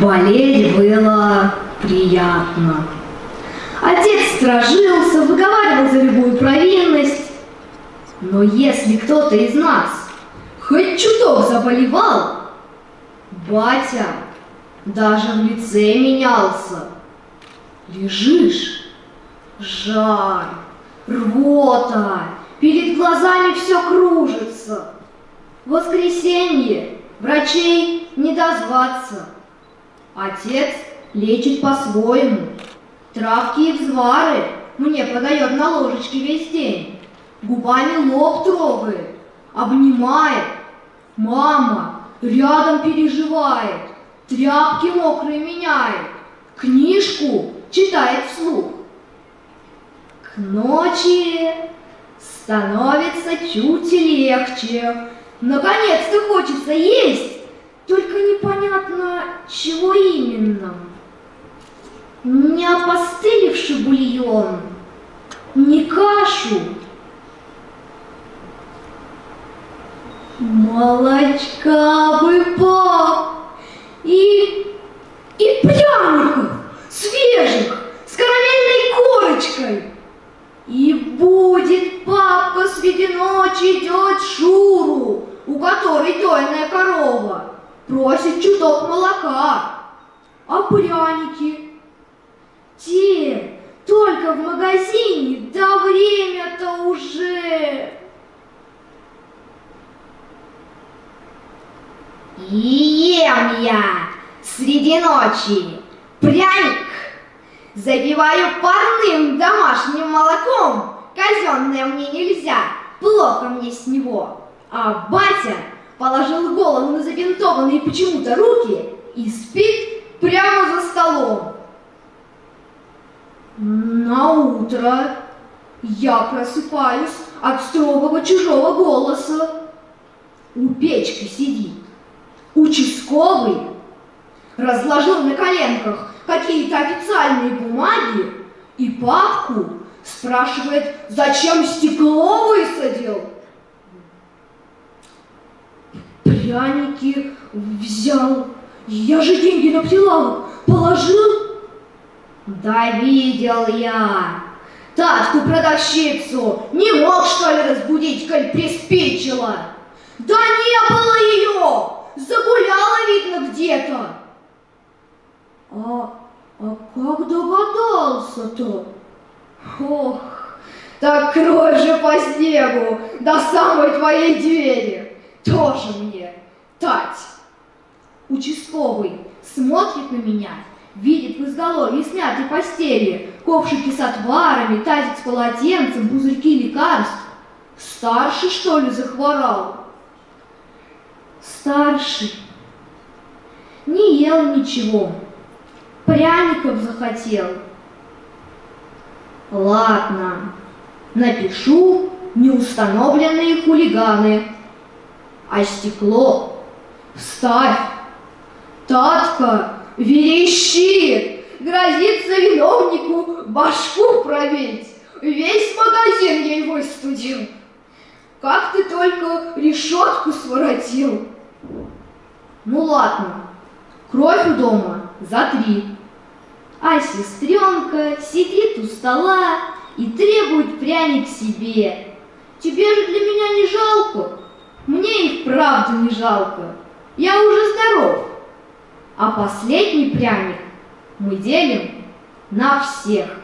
Болеть было приятно. Отец стражился, выговаривал за любую провинность. Но если кто-то из нас хоть чуток заболевал, батя даже в лице менялся. Лежишь, жар, рвота, перед глазами все кружится. В воскресенье врачей не дозваться. Отец лечит по-своему. Травки и взвары мне подает на ложечке весь день. Губами лоб трогает, обнимает. Мама рядом переживает, тряпки мокрые меняет, книжку читает вслух. К ночи становится чуть легче. Наконец-то хочется есть, только непонятно, чего именно. Не опостылевший бульон, не кашу. Молочка бы пап и, и пряников свежих с карамельной корочкой. И будет папка среди ночи делать шуру, у которой дойная корова просит чуток молока, а пряники? Те только в магазине, да время-то уже... И ем я среди ночи пряник, запиваю парным домашним молоком, казенное мне нельзя, плохо мне с него, а батя положил голову на забинтованные почему-то руки и спит прямо за столом. На утро я просыпаюсь от строгого чужого голоса. У печки сидит участковый, разложил на коленках какие-то официальные бумаги и папку спрашивает, зачем стекло высадил пряники взял. Я же деньги на прилавок положил. Да видел я. Татку продавщицу не мог, что ли, разбудить, коль приспичило. Да не было ее! Загуляла, видно, где-то. А, а как догадался-то? Ох, так крой же по снегу до самой твоей двери. Тоже мне Тать. Участковый смотрит на меня, видит в изголовье снятой постели, ковшики с отварами, тазик с полотенцем, пузырьки лекарств. Старший, что ли, захворал? Старший. Не ел ничего, пряников захотел. Ладно, напишу неустановленные хулиганы, а стекло Вставь! Татка верещит, грозится виновнику башку пробить. Весь магазин ей выстудил. Как ты только решетку своротил. Ну ладно, кровь у дома за три. А сестренка сидит у стола и требует пряник себе. Тебе же для меня не жалко? Мне их правда не жалко я уже здоров. А последний пряник мы делим на всех.